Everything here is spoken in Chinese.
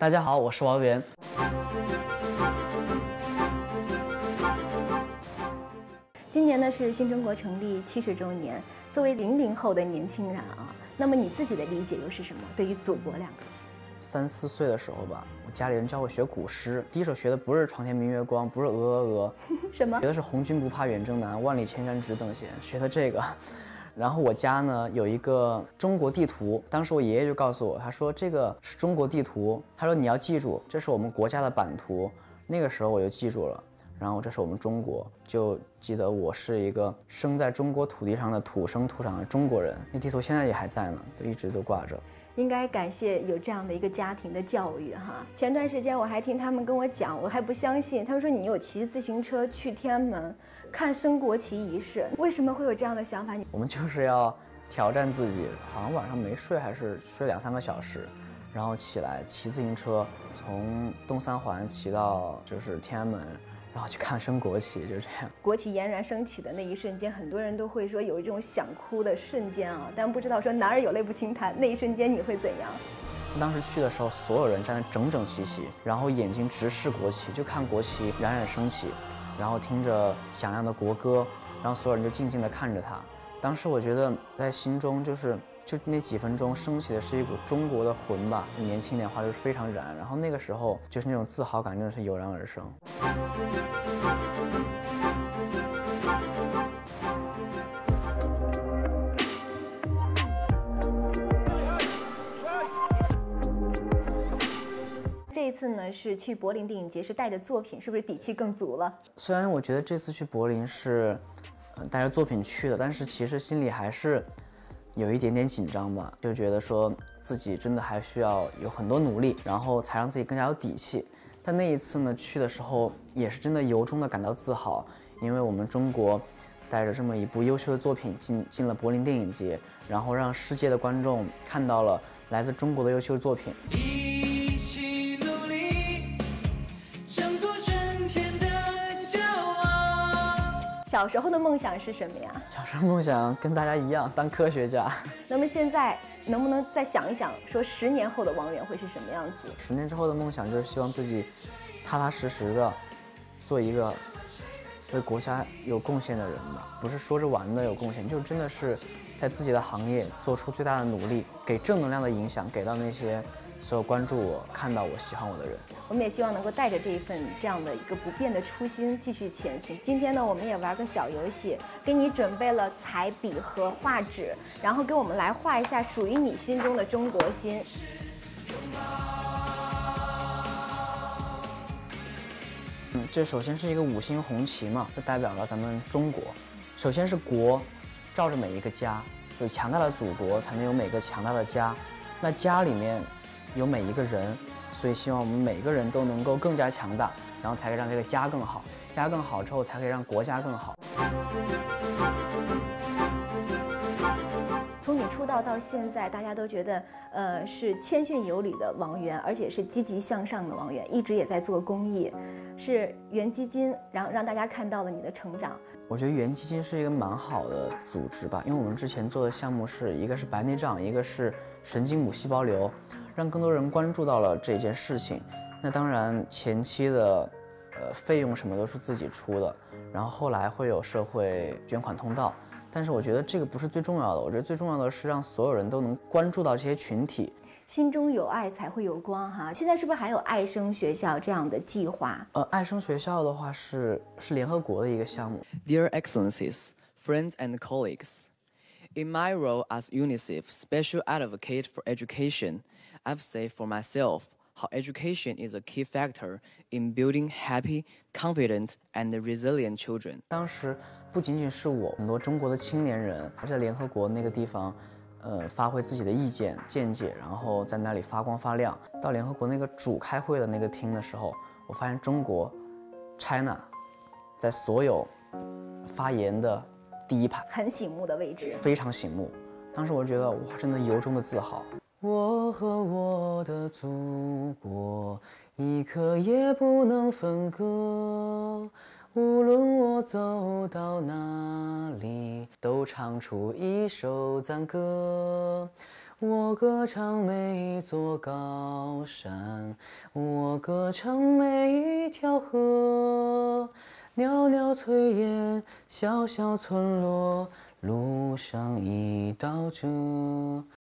大家好，我是王源。今年呢是新中国成立七十周年，作为零零后的年轻人啊，那么你自己的理解又是什么？对于“祖国”两个字，三四岁的时候吧，我家里人教我学古诗，第一首学的不是“床前明月光”，不是“鹅鹅鹅”，什么学？的是“红军不怕远征难，万里千山只等闲”，学的这个。然后我家呢有一个中国地图，当时我爷爷就告诉我，他说这个是中国地图，他说你要记住，这是我们国家的版图。那个时候我就记住了。然后这是我们中国，就记得我是一个生在中国土地上的土生土长的中国人。那地图现在也还在呢，都一直都挂着。应该感谢有这样的一个家庭的教育哈。前段时间我还听他们跟我讲，我还不相信，他们说你有骑自行车去天安门看升国旗仪式，为什么会有这样的想法？你我们就是要挑战自己，好像晚上没睡还是睡两三个小时，然后起来骑自行车从东三环骑到就是天安门。然后去看升国旗，就这样。国旗冉冉升起的那一瞬间，很多人都会说有一种想哭的瞬间啊，但不知道说男儿有泪不轻弹，那一瞬间你会怎样？当时去的时候，所有人站得整整齐齐，然后眼睛直视国旗，就看国旗冉冉升起，然后听着响亮的国歌，然后所有人就静静地看着他。当时我觉得在心中就是。就那几分钟升起的是一股中国的魂吧，年轻点话就是非常燃，然后那个时候就是那种自豪感真的是油然而生。这一次呢是去柏林电影节，是带着作品，是不是底气更足了？虽然我觉得这次去柏林是带着作品去的，但是其实心里还是。有一点点紧张吧，就觉得说自己真的还需要有很多努力，然后才让自己更加有底气。但那一次呢，去的时候也是真的由衷的感到自豪，因为我们中国带着这么一部优秀的作品进进了柏林电影节，然后让世界的观众看到了来自中国的优秀作品。小时候的梦想是什么呀？小时候梦想跟大家一样当科学家。那么现在能不能再想一想，说十年后的王源会是什么样子？十年之后的梦想就是希望自己踏踏实实的做一个为国家有贡献的人吧，不是说着玩的有贡献，就真的是在自己的行业做出最大的努力，给正能量的影响给到那些。所有关注我、看到我、喜欢我的人，我们也希望能够带着这一份这样的一个不变的初心继续前行。今天呢，我们也玩个小游戏，给你准备了彩笔和画纸，然后给我们来画一下属于你心中的中国心。嗯，这首先是一个五星红旗嘛，就代表了咱们中国。首先是国，照着每一个家，有强大的祖国，才能有每个强大的家。那家里面有每一个人，所以希望我们每个人都能够更加强大，然后才可以让这个家更好。家更好之后，才可以让国家更好。出道到现在，大家都觉得，呃，是谦逊有礼的王源，而且是积极向上的王源，一直也在做公益，是源基金，然后让大家看到了你的成长。我觉得源基金是一个蛮好的组织吧，因为我们之前做的项目是一个是白内障，一个是神经母细胞瘤，让更多人关注到了这件事情。那当然前期的，呃，费用什么都是自己出的，然后后来会有社会捐款通道。但是我觉得这个不是最重要的，我觉得最重要的是让所有人都能关注到这些群体。心中有爱才会有光哈。现在是不是还有爱生学校这样的计划？呃，爱生学校的话是是联合国的一个项目。Dear Excellencies, friends and colleagues, in my role as UNICEF Special Advocate for Education, I've said for myself. How education is a key factor in building happy, confident, and resilient children。当时不仅仅是我，很多中国的青年人在联合国那个地方，呃，发挥自己的意见见解，然后在那里发光发亮。到联合国那个主开会的那个厅的时候，我发现中国，China，在所有发言的第一排，很醒目的位置，非常醒目。当时我觉得哇，真的由衷的自豪。我和我的祖国一刻也不能分割，无论我走到哪里，都唱出一首赞歌。我歌唱每一座高山，我歌唱每一条河。袅袅炊烟，小小村落，路上一道辙。